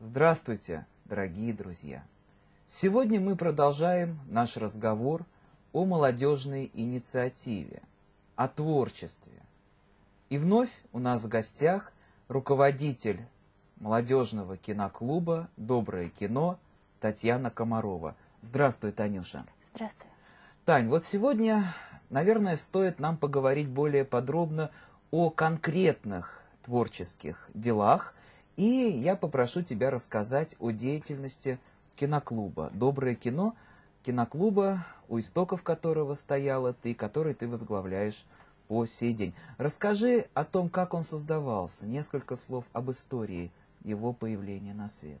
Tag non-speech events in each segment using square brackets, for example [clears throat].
Здравствуйте, дорогие друзья! Сегодня мы продолжаем наш разговор о молодежной инициативе, о творчестве. И вновь у нас в гостях руководитель молодежного киноклуба «Доброе кино» Татьяна Комарова. Здравствуй, Танюша. Здравствуй. Тань, вот сегодня, наверное, стоит нам поговорить более подробно о конкретных творческих делах, и я попрошу тебя рассказать о деятельности киноклуба «Доброе кино», киноклуба, у истоков которого стояла ты, который ты возглавляешь по сей день. Расскажи о том, как он создавался, несколько слов об истории его появления на свет.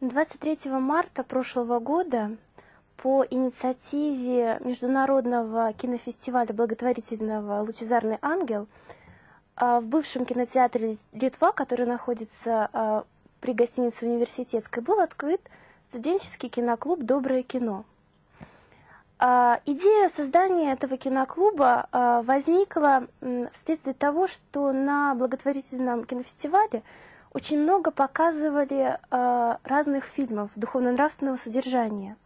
23 марта прошлого года по инициативе Международного кинофестиваля благотворительного «Лучезарный ангел» в бывшем кинотеатре «Литва», который находится а, при гостинице «Университетской», был открыт студенческий киноклуб «Доброе кино». А, идея создания этого киноклуба возникла вследствие того, что на благотворительном кинофестивале – очень много показывали разных фильмов духовно-нравственного содержания.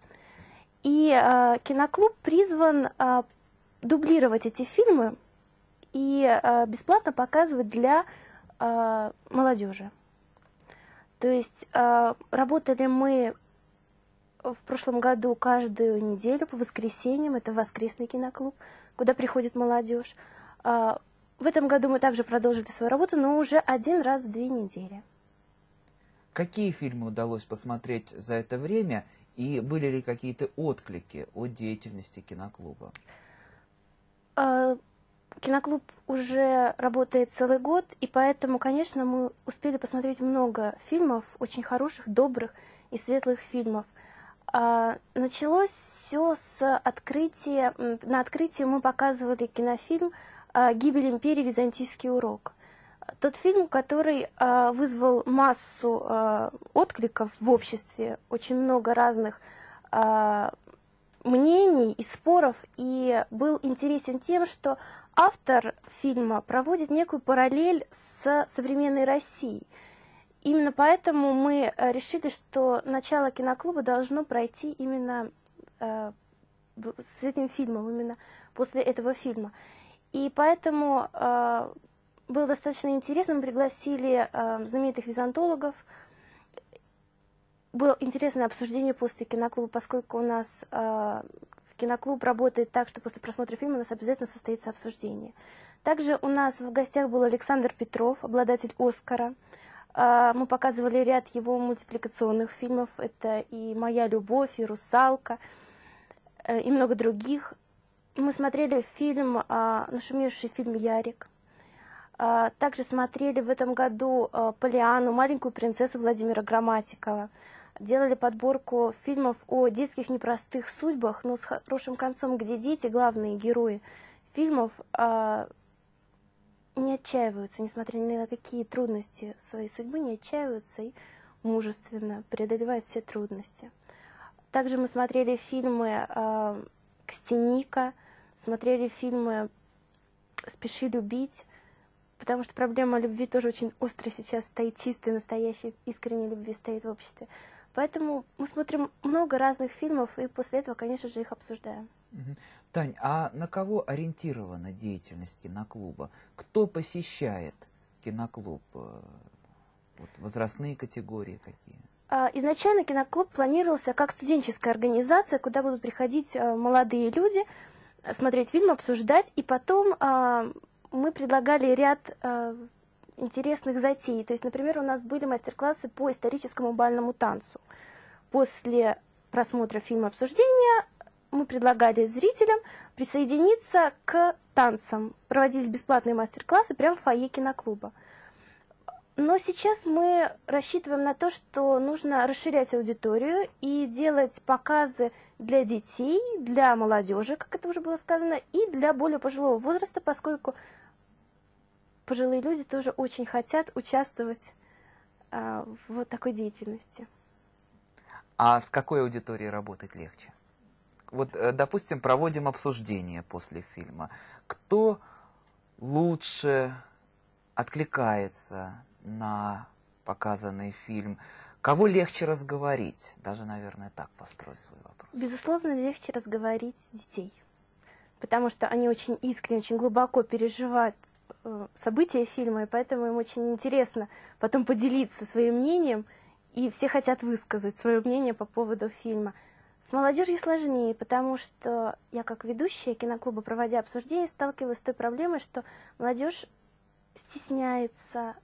И киноклуб призван дублировать эти фильмы и э, бесплатно показывать для э, молодежи. То есть э, работали мы в прошлом году каждую неделю по воскресеньям, это воскресный киноклуб, куда приходит молодежь. В этом году мы также продолжили свою работу, но уже один раз в две недели. Какие фильмы удалось посмотреть за это время и были ли какие-то отклики от деятельности киноклуба? А, киноклуб уже работает целый год, и поэтому, конечно, мы успели посмотреть много фильмов, очень хороших, добрых и светлых фильмов. А, началось все с открытия. На открытии мы показывали кинофильм «Гибель империи. Византийский урок». Тот фильм, который вызвал массу откликов в обществе, очень много разных мнений и споров, и был интересен тем, что автор фильма проводит некую параллель с современной Россией. Именно поэтому мы решили, что начало киноклуба должно пройти именно э, с этим фильмом, именно после этого фильма. И поэтому э, было достаточно интересно. Мы пригласили э, знаменитых византологов. Было интересное обсуждение после киноклуба, поскольку у нас э, киноклуб работает так, что после просмотра фильма у нас обязательно состоится обсуждение. Также у нас в гостях был Александр Петров, обладатель Оскара. Э, мы показывали ряд его мультипликационных фильмов. Это и «Моя любовь», и «Русалка», э, и много других. Мы смотрели фильм, э, нашумевший фильм «Ярик». Также смотрели в этом году «Полиану», «Маленькую принцессу» Владимира Грамматикова. Делали подборку фильмов о детских непростых судьбах, но с хорошим концом, где дети, главные герои фильмов, не отчаиваются, несмотря ни на какие трудности своей судьбы, не отчаиваются и мужественно преодолевают все трудности. Также мы смотрели фильмы э, «Костяника», смотрели фильмы «Спеши любить», потому что проблема любви тоже очень остро сейчас стоит, чистой, настоящей, искренней любви стоит в обществе. Поэтому мы смотрим много разных фильмов, и после этого, конечно же, их обсуждаем. Тань, а на кого ориентирована деятельность киноклуба? Кто посещает киноклуб? Э, вот, возрастные категории какие? А, изначально киноклуб планировался как студенческая организация, куда будут приходить э, молодые люди, смотреть фильм, обсуждать, и потом а, мы предлагали ряд э, интересных затей. То есть, например, у нас были мастер-классы по историческому бальному танцу. После просмотра фильма обсуждения мы предлагали зрителям присоединиться к танцам. Проводились бесплатные мастер-классы прямо в фойе киноклуба. Но сейчас мы рассчитываем на то, что нужно расширять аудиторию и делать показы для детей, для молодежи, как это уже было сказано, и для более пожилого возраста, поскольку пожилые люди тоже очень хотят участвовать а, в такой деятельности. А с какой аудиторией работать легче? Вот, э, допустим, проводим обсуждение после фильма. Кто лучше откликается на показанный фильм. Кого легче разговорить? Даже, наверное, так построй свой вопрос. Безусловно, легче разговорить детей, потому что они очень искренне, очень глубоко переживают события фильма, и поэтому им очень интересно потом поделиться своим мнением, и все хотят высказать свое мнение по поводу фильма. С молодежью сложнее, потому что я как ведущая киноклуба, проводя обсуждения, сталкивалась с той проблемой, что молодежь стесняется,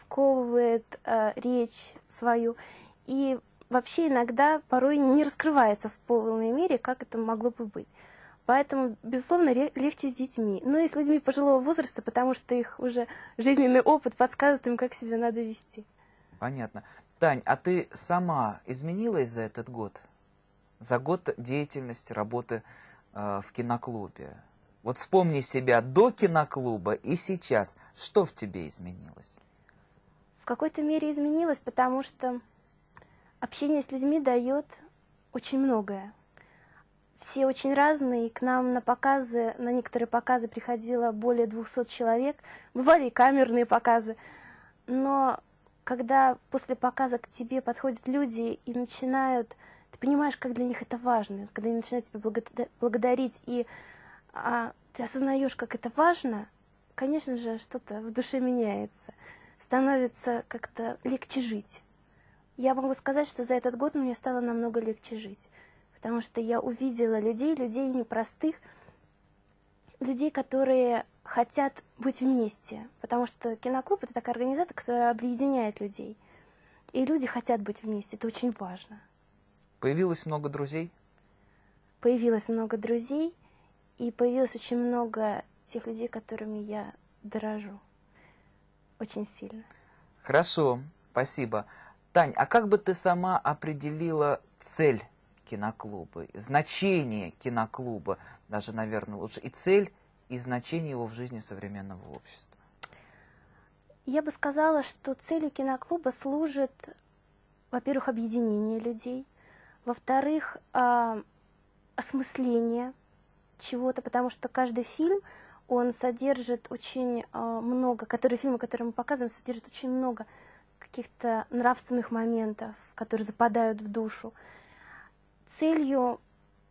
сковывает э, речь свою и вообще иногда порой не раскрывается в полной мере, как это могло бы быть. Поэтому, безусловно, легче с детьми. Ну и с людьми пожилого возраста, потому что их уже жизненный опыт подсказывает им, как себя надо вести. Понятно. Тань, а ты сама изменилась за этот год? За год деятельности, работы э, в киноклубе? Вот вспомни себя до киноклуба и сейчас. Что в тебе изменилось? В какой-то мере изменилось, потому что общение с людьми дает очень многое. Все очень разные, к нам на показы, на некоторые показы приходило более 200 человек, бывали и камерные показы, но когда после показа к тебе подходят люди и начинают, ты понимаешь, как для них это важно, когда они начинают тебя благодарить и а, ты осознаешь, как это важно, конечно же, что-то в душе меняется, становится как-то легче жить. Я могу сказать, что за этот год мне стало намного легче жить, потому что я увидела людей, людей непростых, людей, которые хотят быть вместе, потому что киноклуб это такая организация, которая объединяет людей, и люди хотят быть вместе, это очень важно. Появилось много друзей? Появилось много друзей, и появилось очень много тех людей, которыми я дорожу очень сильно. Хорошо, спасибо. Тань, а как бы ты сама определила цель киноклуба, значение киноклуба, даже, наверное, лучше, и цель, и значение его в жизни современного общества? Я бы сказала, что целью киноклуба служит, во-первых, объединение людей, во-вторых, э, осмысление чего-то, потому что каждый фильм, он содержит очень э, много, которые фильмы, которые мы показываем, содержат очень много каких-то нравственных моментов, которые западают в душу. Целью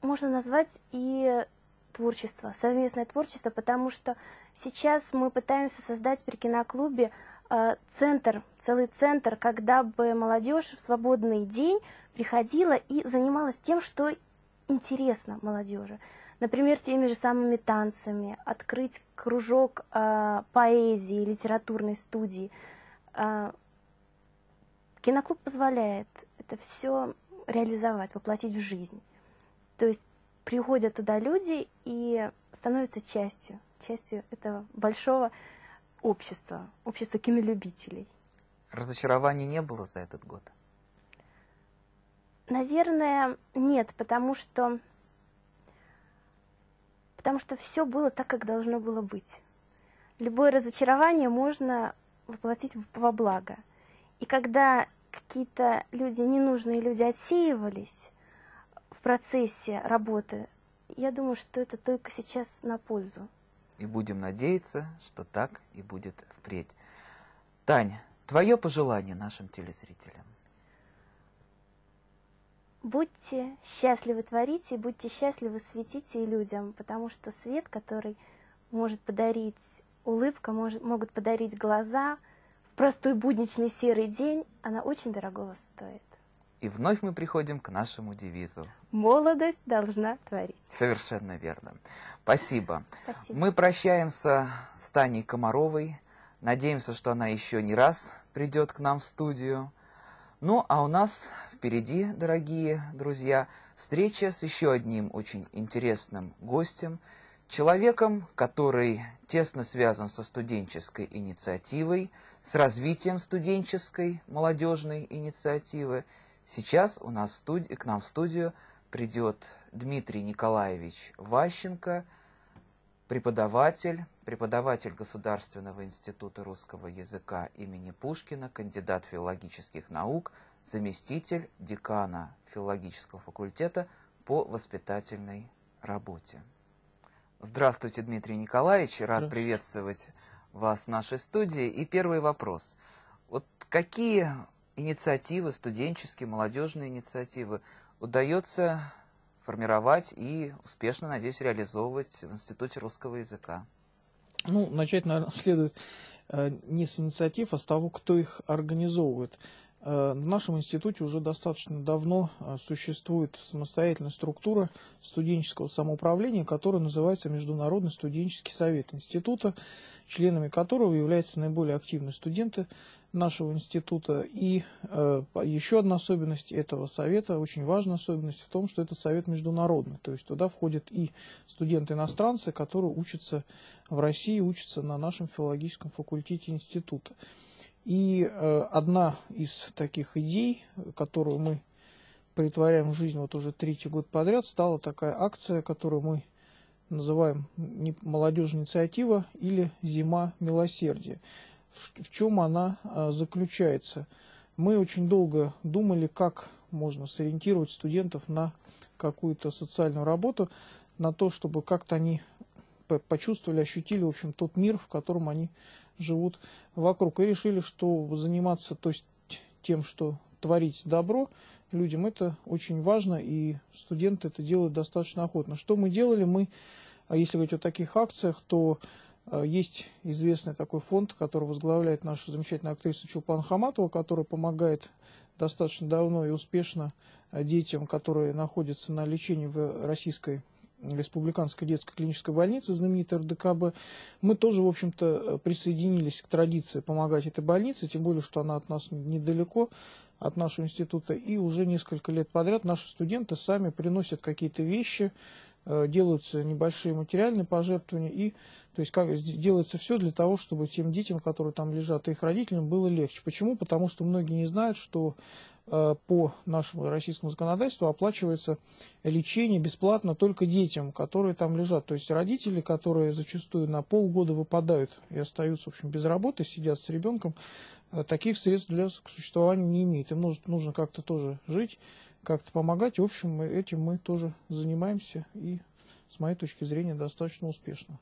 можно назвать и творчество, совместное творчество, потому что сейчас мы пытаемся создать при киноклубе э, центр, целый центр, когда бы молодежь в свободный день приходила и занималась тем, что интересно молодежи. Например, теми же самыми танцами, открыть кружок э, поэзии, литературной студии. Э, киноклуб позволяет это все реализовать, воплотить в жизнь. То есть приходят туда люди и становятся частью, частью этого большого общества, общества кинолюбителей. Разочарований не было за этот год? Наверное, нет, потому что потому что все было так, как должно было быть. Любое разочарование можно воплотить во благо. И когда какие-то люди, ненужные люди отсеивались в процессе работы, я думаю, что это только сейчас на пользу. И будем надеяться, что так и будет впредь. Таня, твое пожелание нашим телезрителям? Будьте счастливы творите, и будьте счастливы светите и людям, потому что свет, который может подарить улыбка, может, могут подарить глаза простой будничный серый день, она очень дорогого стоит. И вновь мы приходим к нашему девизу. Молодость должна творить. Совершенно верно. Спасибо. Спасибо. Мы прощаемся с Таней Комаровой. Надеемся, что она еще не раз придет к нам в студию. Ну, а у нас впереди, дорогие друзья, встреча с еще одним очень интересным гостем, человеком, который тесно связан со студенческой инициативой, с развитием студенческой молодежной инициативы. Сейчас у нас студи... к нам в студию придет Дмитрий Николаевич Ващенко, преподаватель, преподаватель Государственного института русского языка имени Пушкина, кандидат филологических наук – заместитель декана филологического факультета по воспитательной работе. Здравствуйте, Дмитрий Николаевич, рад приветствовать вас в нашей студии. И первый вопрос. Вот какие инициативы, студенческие, молодежные инициативы удается формировать и успешно, надеюсь, реализовывать в Институте русского языка? Ну, начать, наверное, [laughs] следует э, не с инициатив, а с того, кто их организовывает. Э, в нашем институте уже достаточно давно э, существует самостоятельная структура студенческого самоуправления, которая называется Международный студенческий совет института, членами которого являются наиболее активные студенты нашего института. И э, еще одна особенность этого совета, очень важная особенность в том, что это совет международный. То есть туда входят и студенты-иностранцы, которые учатся в России, учатся на нашем филологическом факультете института. И э, одна из таких идей, которую мы притворяем в жизнь вот уже третий год подряд, стала такая акция, которую мы называем «Молодежная инициатива» или «Зима милосердия». В, чем она э, заключается? Мы очень долго думали, как можно сориентировать студентов на какую-то социальную работу, на то, чтобы как-то они почувствовали, ощутили, в общем, тот мир, в котором они живут вокруг. И решили, что заниматься то есть, тем, что творить добро людям, это очень важно, и студенты это делают достаточно охотно. Что мы делали? Мы, а если говорить о таких акциях, то а, есть известный такой фонд, который возглавляет наша замечательная актриса Чулпан Хаматова, которая помогает достаточно давно и успешно а, детям, которые находятся на лечении в российской Республиканской детской клинической больницы, знаменитой РДКБ, мы тоже, в общем-то, присоединились к традиции помогать этой больнице, тем более, что она от нас недалеко, от нашего института, и уже несколько лет подряд наши студенты сами приносят какие-то вещи, э, делаются небольшие материальные пожертвования, и то есть как, делается все для того, чтобы тем детям, которые там лежат, и их родителям было легче. Почему? Потому что многие не знают, что Э, по нашему российскому законодательству оплачивается лечение бесплатно только детям, которые там лежат. То есть родители, которые зачастую на полгода выпадают и остаются в общем, без работы, сидят с ребенком, э, таких средств для существования не имеют. Им нужно, нужно как-то тоже жить, как-то помогать. В общем, этим мы тоже занимаемся и, с моей точки зрения, достаточно успешно.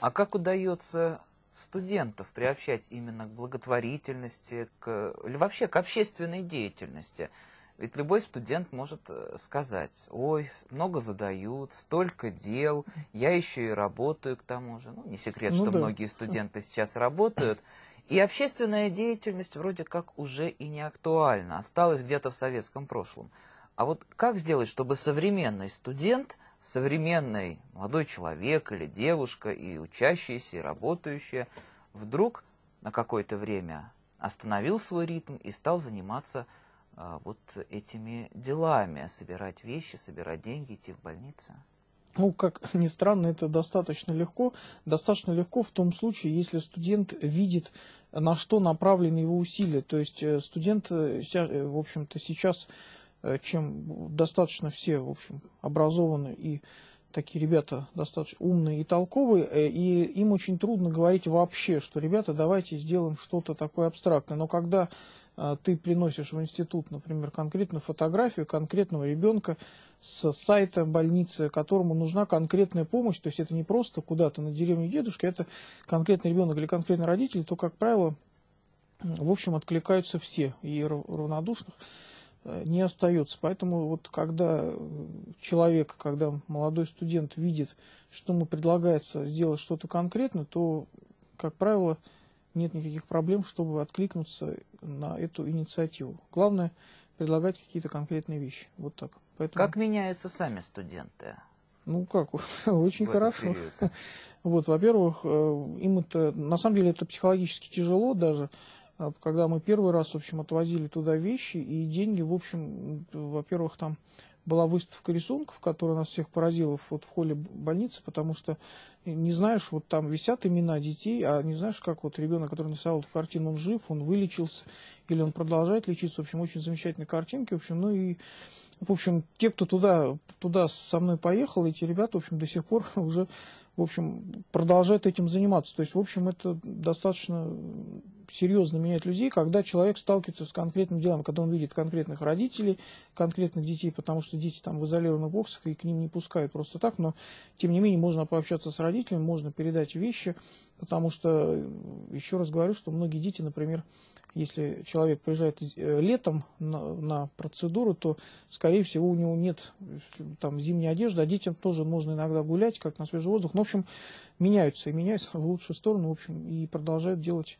А как удается студентов приобщать именно к благотворительности, к, или вообще к общественной деятельности. Ведь любой студент может э, сказать, ой, много задают, столько дел, я еще и работаю к тому же. Ну, не секрет, ну, что да. многие студенты сейчас работают. И общественная деятельность вроде как уже и не актуальна, осталась где-то в советском прошлом. А вот как сделать, чтобы современный студент – современный молодой человек или девушка, и учащиеся, и работающие, вдруг на какое-то время остановил свой ритм и стал заниматься а, вот этими делами, собирать вещи, собирать деньги, идти в больницу? Ну, как ни странно, это достаточно легко. Достаточно легко в том случае, если студент видит, на что направлены его усилия. То есть э, студент, э, э, в общем-то, сейчас чем достаточно все, в общем, образованы и такие ребята достаточно умные и толковые, и им очень трудно говорить вообще, что, ребята, давайте сделаем что-то такое абстрактное. Но когда ты приносишь в институт, например, конкретную фотографию конкретного ребенка с сайта больницы, которому нужна конкретная помощь, то есть это не просто куда-то на деревню дедушки, это конкретный ребенок или конкретный родитель, то, как правило, в общем, откликаются все, и равнодушных, Э, не остается. Поэтому вот когда человек, когда молодой студент видит, что ему предлагается сделать что-то конкретно, то, как правило, нет никаких проблем, чтобы откликнуться на эту инициативу. Главное предлагать какие-то конкретные вещи. Вот так. Поэтому... Как меняются сами студенты? Ну как, [laughs] очень хорошо. [laughs] Вот, во-первых, э, им это, на самом деле, это психологически тяжело даже, а, когда мы первый раз, в общем, отвозили туда вещи, и деньги, в общем, во-первых, там была выставка рисунков, которая нас всех поразила вот в холле больницы, потому что не знаешь, вот там висят имена детей, а не знаешь, как вот ребенок, который нарисовал эту картину, он жив, он вылечился, или он продолжает лечиться. В общем, очень замечательные картинки. В общем, ну и в общем, те, кто туда, туда со мной поехал, эти ребята, в общем, до сих пор [laughs] уже, в общем, продолжают этим заниматься. То есть, в общем, это достаточно серьезно меняет людей, когда человек сталкивается с конкретным делом, когда он видит конкретных родителей, конкретных детей, потому что дети там в изолированных боксах и к ним не пускают просто так, но тем не менее можно пообщаться с родителями, можно передать вещи, потому что, еще раз говорю, что многие дети, например, если человек приезжает э, летом на, на процедуру, то, скорее всего, у него нет там зимней одежды, а детям тоже можно иногда гулять, как на свежий воздух. Ну, в общем, меняются и меняются в лучшую сторону, в общем, и продолжают делать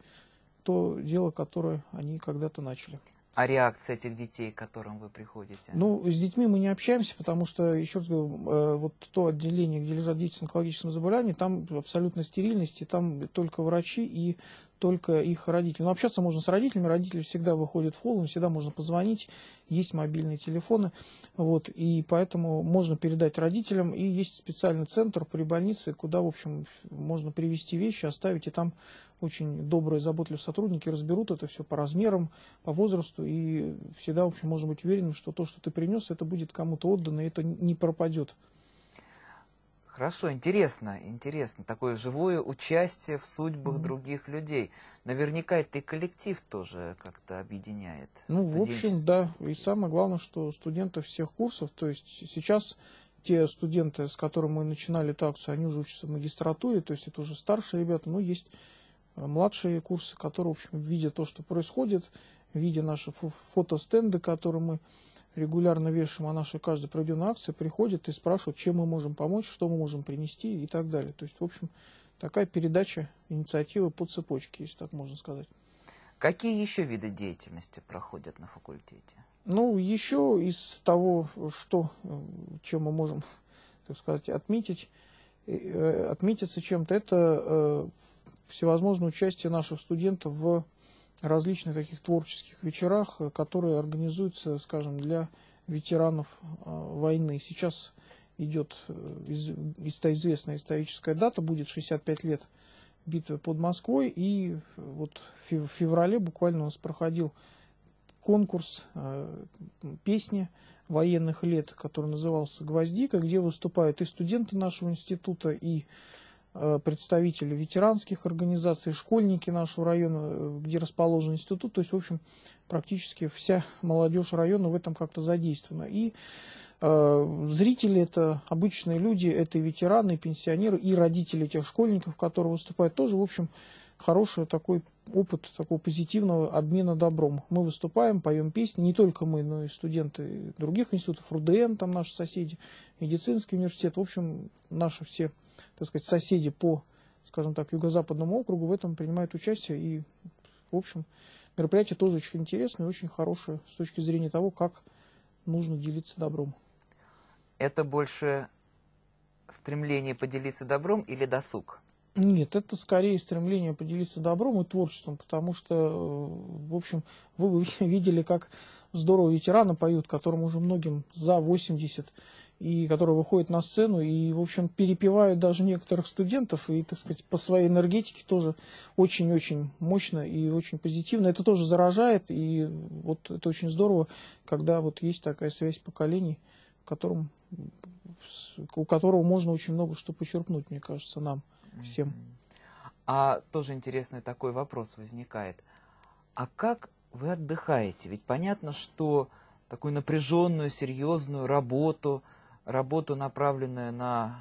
то дело, которое они когда-то начали. А реакция этих детей, к которым вы приходите? Ну, с детьми мы не общаемся, потому что, еще раз говорю, э, вот то отделение, где лежат дети с онкологическим заболеванием, там абсолютно стерильность, и там только врачи и только их родители. Но общаться можно с родителями, родители всегда выходят в холл, всегда можно позвонить, есть мобильные телефоны, вот, и поэтому можно передать родителям, и есть специальный центр при больнице, куда, в общем, можно привезти вещи, оставить, и там очень добрые, заботливые сотрудники разберут это все по размерам, по возрасту, и всегда, в общем, можно быть уверенным, что то, что ты принес, это будет кому-то отдано, и это не пропадет. Хорошо, интересно, интересно. Такое живое участие в судьбах mm -hmm. других людей. Наверняка это и коллектив тоже как-то объединяет. Ну, в общем, да. И самое главное, что студенты всех курсов, то есть сейчас те студенты, с которыми мы начинали эту акцию, они уже учатся в магистратуре, то есть это уже старшие ребята, но есть э, младшие курсы, которые, в общем, видя то, что происходит, видя наши фотостенды, которые мы регулярно вешаем о нашей каждой проведенной акции, приходят и спрашивают, чем мы можем помочь, что мы можем принести и так далее. То есть, в общем, такая передача инициативы по цепочке, если так можно сказать. Какие еще виды деятельности проходят на факультете? Ну, еще из того, что, чем мы можем, [laughs] так сказать, отметить, э, отметиться чем-то, это э, всевозможное участие наших студентов в различных таких творческих вечерах, э, которые организуются, скажем, для ветеранов э, войны. Сейчас идет э, из, из, известная историческая дата, будет 65 лет битвы под Москвой, и вот в феврале буквально у нас проходил конкурс песни военных лет, который назывался «Гвоздика», где выступают и студенты нашего института, и представители ветеранских организаций, школьники нашего района, э, где расположен институт. То есть, в общем, практически вся молодежь района в этом как-то задействована. И э, зрители это обычные люди, это и ветераны, и пенсионеры, и родители тех школьников, которые выступают, тоже, в общем, хороший такой опыт такого позитивного обмена добром. Мы выступаем, поем песни, не только мы, но и студенты других институтов, РУДН, там наши соседи, медицинский университет, в общем, наши все так сказать, соседи по, скажем так, юго-западному округу в этом принимают участие. И, в общем, мероприятие тоже очень интересное и очень хорошее с точки зрения того, как нужно делиться добром. Это больше стремление поделиться добром или досуг? Нет, это скорее стремление поделиться добром и творчеством, потому что, в общем, вы бы [laughs] видели, как здорово ветераны поют, которым уже многим за 80, и которые выходят на сцену и, в общем, перепевают даже некоторых студентов, и, так сказать, по своей энергетике тоже очень-очень мощно и очень позитивно. Это тоже заражает, и вот это очень здорово, когда вот есть такая связь поколений, котором, у которого можно очень много что почерпнуть, мне кажется, нам всем. А тоже интересный такой вопрос возникает. А как вы отдыхаете? Ведь понятно, что такую напряженную, серьезную работу – работу, направленную на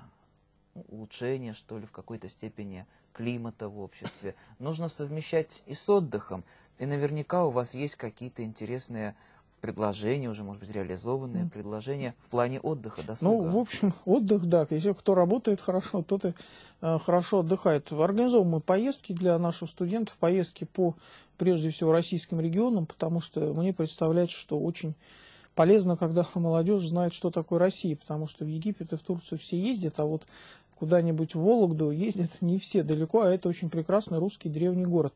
улучшение, что ли, в какой-то степени климата в обществе, нужно совмещать и с отдыхом. И наверняка у вас есть какие-то интересные предложения, уже, может быть, реализованные mm. предложения в плане отдыха, досуга? Ну, в общем, отдых, да. Если кто работает хорошо, тот и э, хорошо отдыхает. Организовываем мы поездки для наших студентов, поездки по, прежде всего, российским регионам, потому что мне представляется, что очень полезно, когда [laughs] молодежь знает, что такое Россия, потому что в Египет и в Турцию все ездят, а вот куда-нибудь в Вологду ездят [laughs] не все далеко, а это очень прекрасный русский древний город.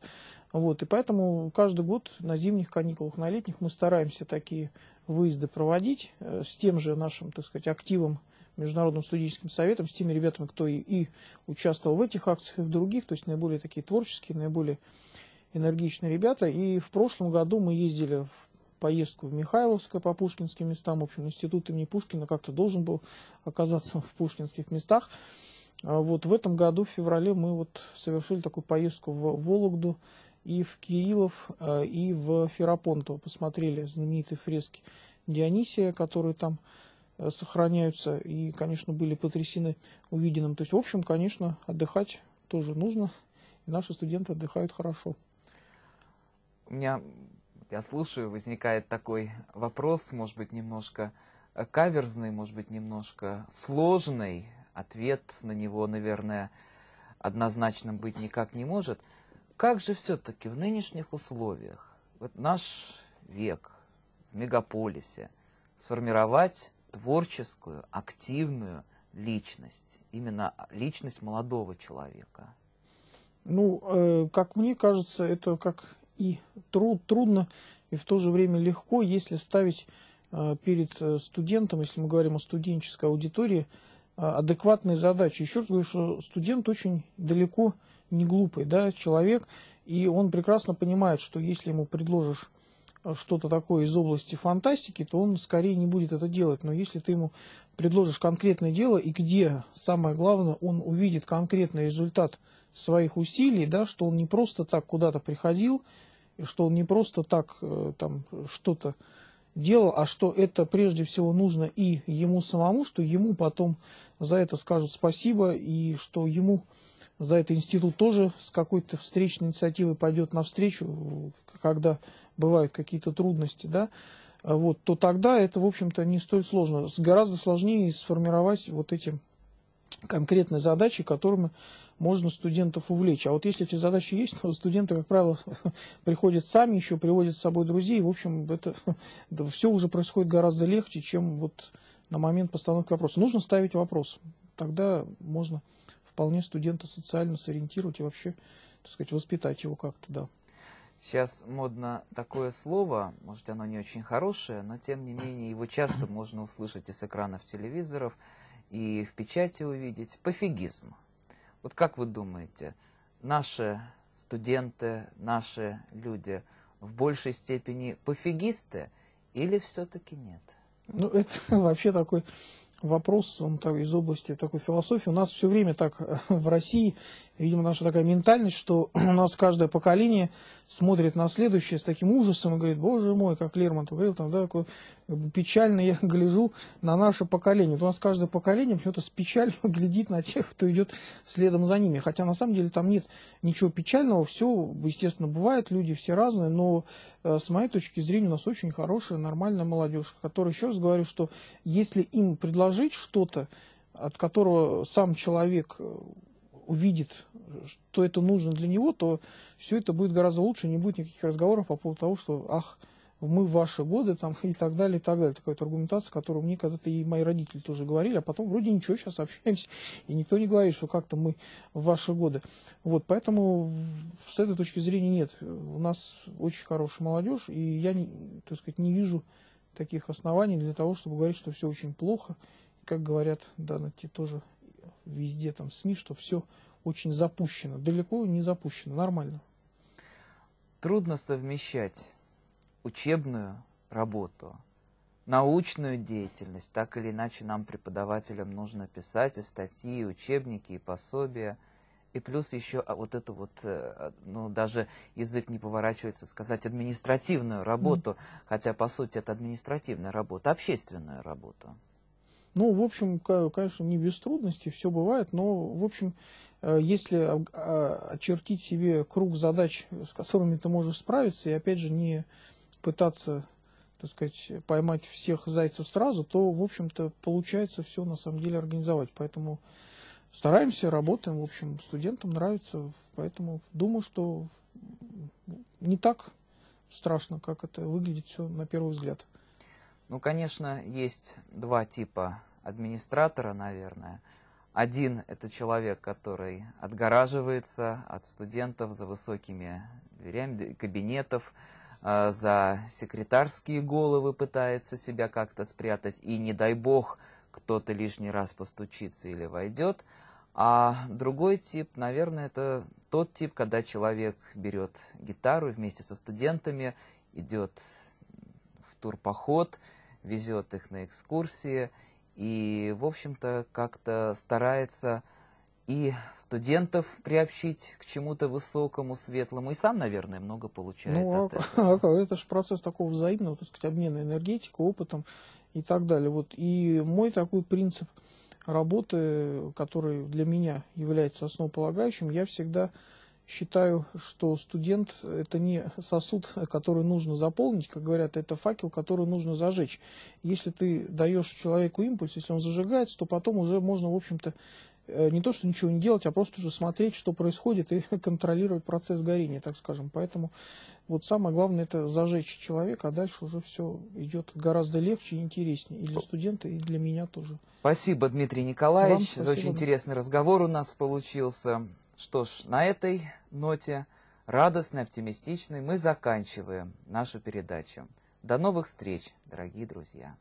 Вот, и поэтому каждый год на зимних каникулах, на летних мы стараемся такие выезды проводить э, с тем же нашим, так сказать, активом Международным студенческим советом, с теми ребятами, кто и, и участвовал в этих акциях, и в других, то есть наиболее такие творческие, наиболее энергичные ребята. И в прошлом году мы ездили в поездку в Михайловское по пушкинским местам. В общем, институт имени Пушкина как-то должен был оказаться [laughs] в пушкинских местах. А вот в этом году, в феврале, мы вот совершили такую поездку в Вологду и в Кириллов, э, и в Ферапонтово. Посмотрели знаменитые фрески Дионисия, которые там э, сохраняются, и, конечно, были потрясены увиденным. То есть, в общем, конечно, отдыхать тоже нужно, и наши студенты отдыхают хорошо. У меня, я слушаю, возникает такой вопрос, может быть, немножко каверзный, может быть, немножко сложный. Ответ на него, наверное, однозначным быть никак не может. Как же все-таки в нынешних условиях, вот наш век в мегаполисе, сформировать творческую, активную личность, именно личность молодого человека? Ну, э, как мне кажется, это как и труд, трудно, и в то же время легко, если ставить э, перед э, студентом, если мы говорим о студенческой аудитории, а, адекватные задачи. Еще раз говорю, что студент очень далеко не глупый да, человек, и он прекрасно понимает, что если ему предложишь что-то такое из области фантастики, то он скорее не будет это делать. Но если ты ему предложишь конкретное дело, и где, самое главное, он увидит конкретный результат своих усилий, да, что он не просто так куда-то приходил, и что он не просто так э, там что-то делал, а что это прежде всего нужно и ему самому, что ему потом за это скажут спасибо, и что ему за это институт тоже с какой-то встречной инициативой пойдет навстречу, когда бывают какие-то трудности, да, вот, то тогда это, в общем-то, не столь сложно. Гораздо сложнее сформировать вот эти конкретные задачи, которыми можно студентов увлечь. А вот если эти задачи есть, то студенты, как правило, [laughs] приходят сами, еще приводят с собой друзей. В общем, это, [laughs] это все уже происходит гораздо легче, чем вот на момент постановки вопроса. Нужно ставить вопрос. Тогда можно вполне студента социально сориентировать и вообще, так сказать, воспитать его как-то, да. Сейчас модно такое слово, может оно не очень хорошее, но тем не менее его часто можно услышать из экранов телевизоров и в печати увидеть. Пофигизм. Вот как вы думаете, наши студенты, наши люди в большей степени пофигисты или все-таки нет? Ну, [laughs] это вообще такой вопрос, он так, из области такой философии. У нас все время так в России, видимо, наша такая ментальность, что [clears throat] у нас каждое поколение смотрит на следующее с таким ужасом и говорит, боже мой, как Лермонтов говорил, там, да, печально я [laughs] гляжу на наше поколение. Вот у нас каждое поколение почему-то с печалью [laughs] глядит на тех, кто идет следом за ними. Хотя на самом деле там нет ничего печального, все, естественно, бывает, люди все разные, но э, с моей точки зрения у нас очень хорошая, нормальная молодежь, которая, еще раз говорю, что если им предложить что-то, от которого сам человек э, увидит, что это нужно для него, то все это будет гораздо лучше, не будет никаких разговоров по поводу того, что, ах, мы в ваши годы там, и так далее, и так далее. Такая аргументация, которую мне когда-то и мои родители тоже говорили, а потом вроде ничего, сейчас общаемся, и никто не говорит, что как-то мы в ваши годы. Вот, поэтому с этой точки зрения нет. У нас очень хорошая молодежь, и я, так сказать, не вижу таких оснований для того, чтобы говорить, что все очень плохо. Как говорят, да, на те тоже везде там СМИ, что все очень запущено. Далеко не запущено, нормально. Трудно совмещать учебную работу, научную деятельность. Так или иначе нам, преподавателям, нужно писать и статьи, и учебники, и пособия. И плюс еще а, вот эту вот, э, ну, даже язык не поворачивается сказать административную работу, mm. хотя, по сути, это административная работа, общественную работу. Ну, в общем, конечно, не без трудностей, все бывает, но, в общем, э, если очертить себе круг задач, с которыми ты можешь справиться, и, опять же, не пытаться, так сказать, поймать всех зайцев сразу, то, в общем-то, получается все на самом деле организовать. Поэтому стараемся, работаем, в общем, студентам нравится, поэтому думаю, что не так страшно, как это выглядит все на первый взгляд. Ну, конечно, есть два типа администратора, наверное. Один – это человек, который отгораживается от студентов за высокими дверями кабинетов, за секретарские головы пытается себя как-то спрятать, и не дай бог кто-то лишний раз постучится или войдет. А другой тип, наверное, это тот тип, когда человек берет гитару вместе со студентами идет в турпоход, везет их на экскурсии и, в общем-то, как-то старается и студентов приобщить к чему-то высокому, светлому, и сам, наверное, много получает ну, от а, этого. [laughs] А, это же процесс такого взаимного, так сказать, обмена энергетикой, опытом и так далее. Вот. И мой такой принцип работы, который для меня является основополагающим, я всегда считаю, что студент – это не сосуд, который нужно заполнить, как говорят, это факел, который нужно зажечь. Если ты даешь человеку импульс, если он зажигается, то потом уже можно, в общем-то, не то, что ничего не делать, а просто уже смотреть, что происходит, и [laughs] контролировать процесс горения, так скажем. Поэтому вот самое главное – это зажечь человека, а дальше уже все идет гораздо легче и интереснее. И для студента, и для меня тоже. Спасибо, Дмитрий Николаевич, спасибо. за очень интересный разговор у нас получился. Что ж, на этой ноте, радостной, оптимистичной, мы заканчиваем нашу передачу. До новых встреч, дорогие друзья!